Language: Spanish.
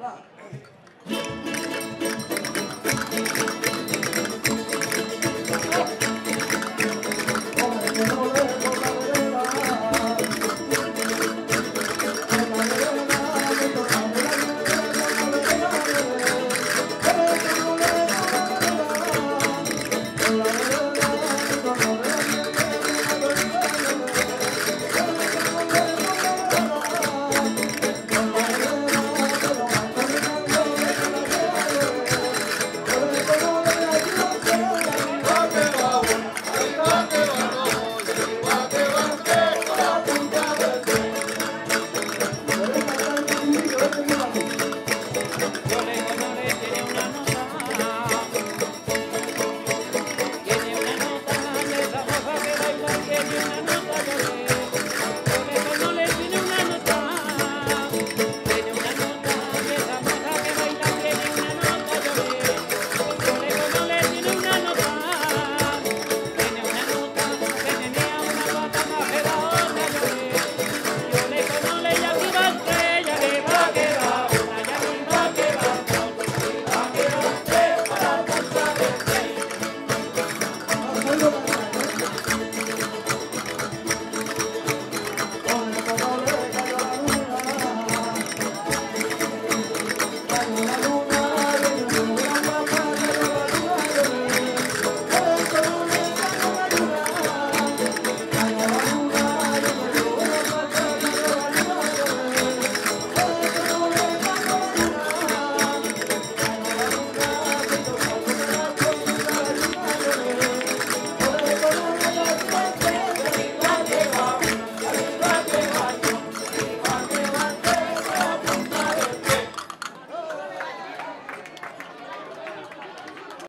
Look. Yo le, yo le, tiene una